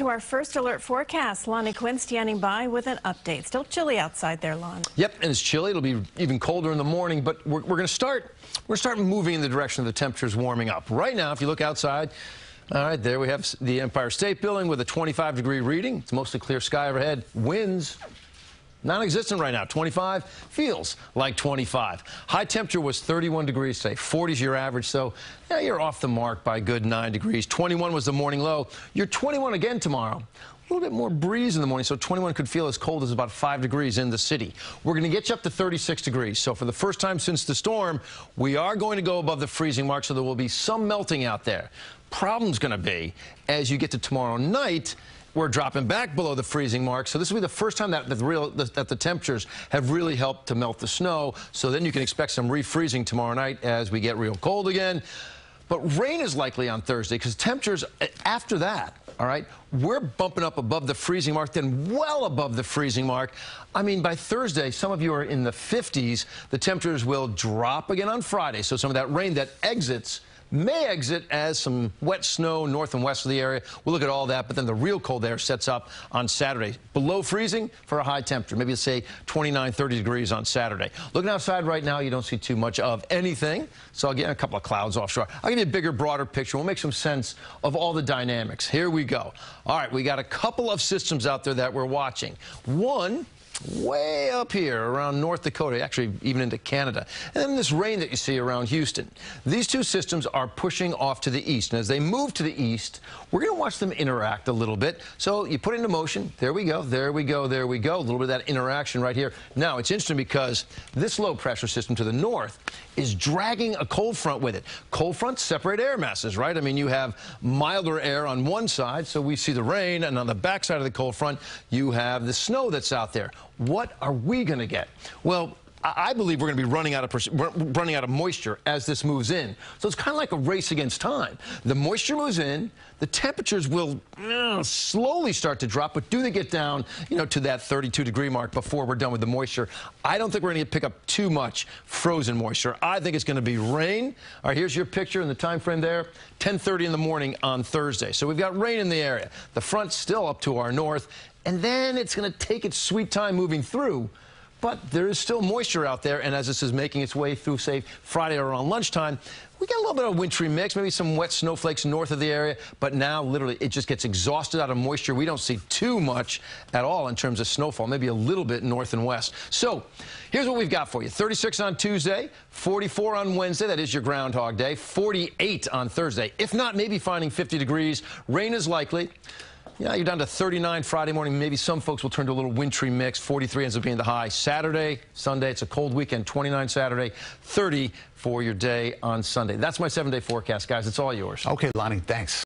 to our first alert forecast. Lonnie Quinn standing by with an update. Still chilly outside there, Lon. Yep, and it's chilly. It'll be even colder in the morning, but we're, we're going to start. We're start moving in the direction of the temperatures warming up. Right now, if you look outside, all right, there we have the Empire State Building with a 25 degree reading. It's mostly clear sky overhead. Winds non-existent right now. 25 feels like 25. High temperature was 31 degrees today. 40 is your average, so yeah, you're off the mark by good 9 degrees. 21 was the morning low. You're 21 again tomorrow. A little bit more breeze in the morning, so 21 could feel as cold as about 5 degrees in the city. We're going to get you up to 36 degrees. So for the first time since the storm, we are going to go above the freezing mark, so there will be some melting out there. Problem's going to be as you get to tomorrow night, we're dropping back below the freezing mark. So this will be the first time that the, real, that the temperatures have really helped to melt the snow. So then you can expect some refreezing tomorrow night as we get real cold again. But rain is likely on Thursday because temperatures eh, after that, all right, we're bumping up above the freezing mark, then well above the freezing mark. I mean, by Thursday, some of you are in the 50s. The temperatures will drop again on Friday. So some of that rain that exits may exit as some wet snow north and west of the area. We'll look at all that, but then the real cold air sets up on Saturday. Below freezing for a high temperature, maybe say 29, 30 degrees on Saturday. Looking outside right now, you don't see too much of anything. So I'll get a couple of clouds offshore. I'll give you a bigger, broader picture. We'll make some sense of all the dynamics. Here we go. All right, we got a couple of systems out there that we're watching. One way up here around North Dakota, actually even into Canada. And then this rain that you see around Houston. These two systems are pushing off to the east. And as they move to the east, we're going to watch them interact a little bit. So you put into motion. There we go. There we go. There we go. A little bit of that interaction right here. Now, it's interesting because this low pressure system to the north is dragging a cold front with it. Cold fronts separate air masses, right? I mean, you have milder air on one side, so we see the rain, and on the backside of the cold front, you have the snow that's out there. What are we going to get? Well, I believe we're going to be running out of running out of moisture as this moves in. So it's kind of like a race against time. The moisture moves in, the temperatures will uh, slowly start to drop, but do they get down, you know, to that 32 degree mark before we're done with the moisture? I don't think we're going to pick up too much frozen moisture. I think it's going to be rain. All right, here's your picture in the time frame there, 10:30 in the morning on Thursday. So we've got rain in the area. The front's still up to our north, and then it's going to take its sweet time moving through. But there is still moisture out there, and as this is making its way through, say, Friday around lunchtime, we get a little bit of a wintry mix, maybe some wet snowflakes north of the area, but now literally it just gets exhausted out of moisture. We don't see too much at all in terms of snowfall, maybe a little bit north and west. So here's what we've got for you. 36 on Tuesday, 44 on Wednesday, that is your Groundhog Day, 48 on Thursday. If not, maybe finding 50 degrees. Rain is likely. Yeah, you're down to 39 Friday morning. Maybe some folks will turn to a little wintry mix. 43 ends up being the high. Saturday, Sunday, it's a cold weekend. 29 Saturday, 30 for your day on Sunday. That's my seven-day forecast, guys. It's all yours. Okay, Lonnie, thanks.